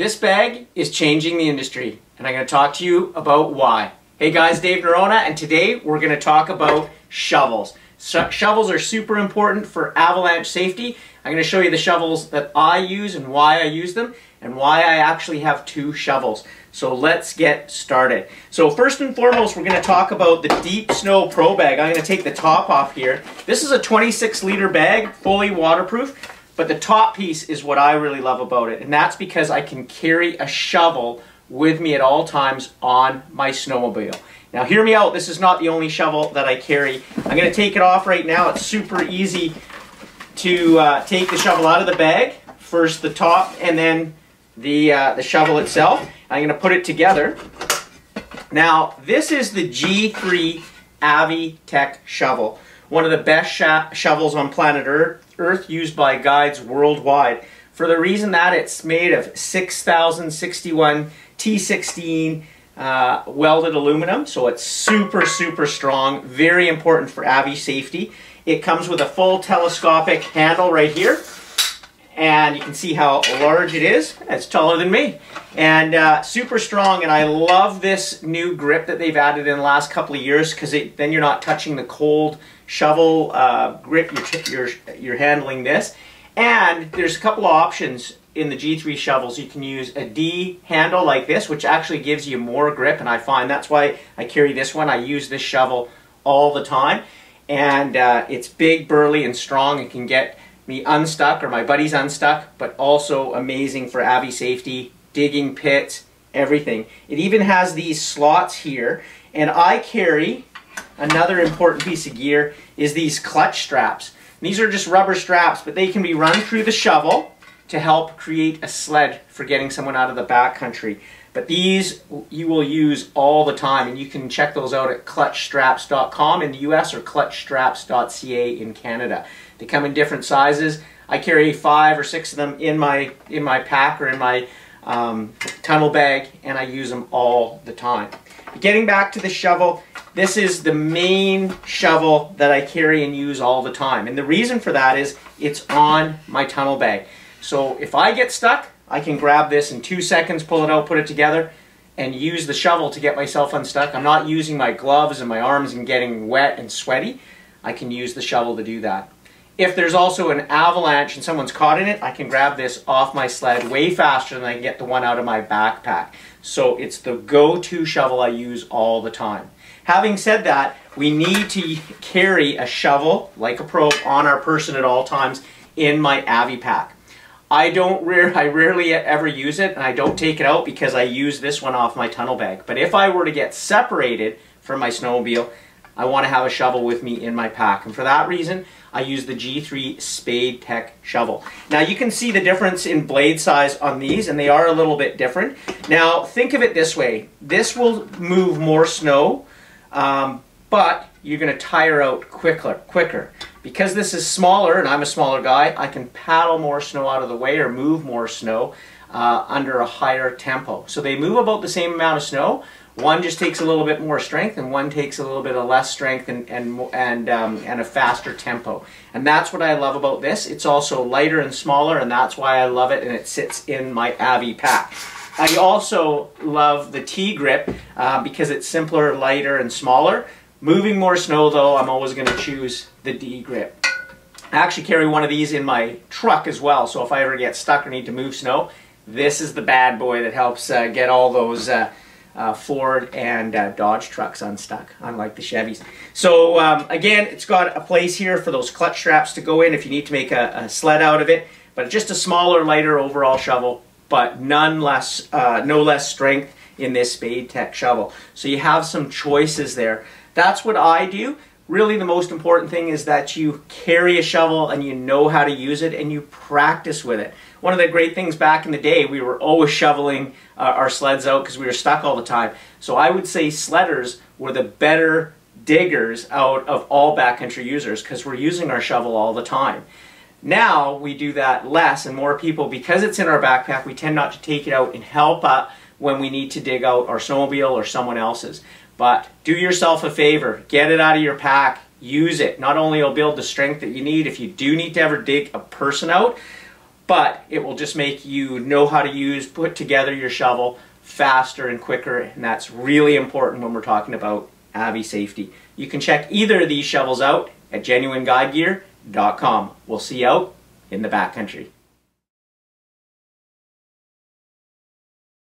This bag is changing the industry, and I'm going to talk to you about why. Hey guys, Dave Norona, and today we're going to talk about shovels. So, shovels are super important for avalanche safety. I'm going to show you the shovels that I use and why I use them, and why I actually have two shovels. So let's get started. So first and foremost, we're going to talk about the Deep Snow Pro Bag. I'm going to take the top off here. This is a 26 liter bag, fully waterproof. But the top piece is what I really love about it, and that's because I can carry a shovel with me at all times on my snowmobile. Now hear me out, this is not the only shovel that I carry. I'm going to take it off right now. It's super easy to uh, take the shovel out of the bag. First the top and then the, uh, the shovel itself. I'm going to put it together. Now this is the G3 Avi Tech shovel. One of the best shovels on planet Earth Earth used by guides worldwide for the reason that it's made of 6061 T16 uh, welded aluminum, so it's super, super strong, very important for Avi safety. It comes with a full telescopic handle right here, and you can see how large it is. It's taller than me, and uh, super strong, and I love this new grip that they've added in the last couple of years because then you're not touching the cold shovel uh, grip, you're, you're, you're handling this. And there's a couple of options in the G3 shovels. You can use a D handle like this, which actually gives you more grip, and I find that's why I carry this one. I use this shovel all the time. And uh, it's big, burly, and strong. It can get me unstuck or my buddies unstuck, but also amazing for Avi safety, digging pits, everything. It even has these slots here, and I carry Another important piece of gear is these clutch straps. These are just rubber straps, but they can be run through the shovel to help create a sled for getting someone out of the backcountry. But these you will use all the time, and you can check those out at clutchstraps.com in the US or clutchstraps.ca in Canada. They come in different sizes. I carry five or six of them in my in my pack or in my um, tunnel bag, and I use them all the time. Getting back to the shovel, this is the main shovel that I carry and use all the time. And the reason for that is it's on my tunnel bag. So if I get stuck, I can grab this in two seconds, pull it out, put it together, and use the shovel to get myself unstuck. I'm not using my gloves and my arms and getting wet and sweaty. I can use the shovel to do that. If there's also an avalanche and someone's caught in it, I can grab this off my sled way faster than I can get the one out of my backpack. So it's the go-to shovel I use all the time. Having said that, we need to carry a shovel, like a probe, on our person at all times in my Avi pack. I don't rare, I rarely ever use it, and I don't take it out because I use this one off my tunnel bag. But if I were to get separated from my snowmobile, I want to have a shovel with me in my pack. And for that reason, I use the G3 Spade Tech shovel. Now you can see the difference in blade size on these, and they are a little bit different. Now think of it this way. This will move more snow um, but you're going to tire out quicker, quicker. Because this is smaller, and I'm a smaller guy, I can paddle more snow out of the way or move more snow uh, under a higher tempo. So they move about the same amount of snow. One just takes a little bit more strength, and one takes a little bit of less strength and and and um, and a faster tempo. And that's what I love about this. It's also lighter and smaller, and that's why I love it. And it sits in my Avi pack. I also love the T-grip uh, because it's simpler, lighter, and smaller. Moving more snow though, I'm always going to choose the D-grip. I actually carry one of these in my truck as well, so if I ever get stuck or need to move snow, this is the bad boy that helps uh, get all those uh, uh, Ford and uh, Dodge trucks unstuck, unlike the Chevys. So um, again, it's got a place here for those clutch straps to go in if you need to make a, a sled out of it, but just a smaller, lighter overall shovel but none less, uh, no less strength in this Spade Tech shovel. So you have some choices there. That's what I do. Really the most important thing is that you carry a shovel and you know how to use it and you practice with it. One of the great things back in the day, we were always shoveling uh, our sleds out because we were stuck all the time. So I would say sledders were the better diggers out of all backcountry users because we're using our shovel all the time. Now we do that less and more people, because it's in our backpack, we tend not to take it out and help out when we need to dig out our snowmobile or someone else's. But do yourself a favor, get it out of your pack, use it. Not only will build the strength that you need if you do need to ever dig a person out, but it will just make you know how to use, put together your shovel faster and quicker, and that's really important when we're talking about Avi safety. You can check either of these shovels out at genuineguidegear.com. We'll see you out in the backcountry.